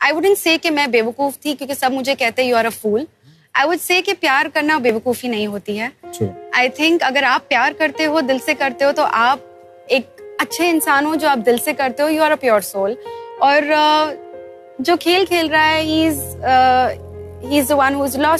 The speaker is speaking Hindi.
आई वुडेंट से कि मैं बेवकूफ़ थी क्योंकि सब मुझे कहते हैं you are a fool I would say कि प्यार करना बेवकूफ़ी नहीं होती है। आई थिंक अगर आप प्यार करते हो दिल से करते हो तो आप एक अच्छे इंसान हो जो आप दिल से करते हो। You are a pure soul और uh, जो खेल खेल रहा है ही is he is the one who is lost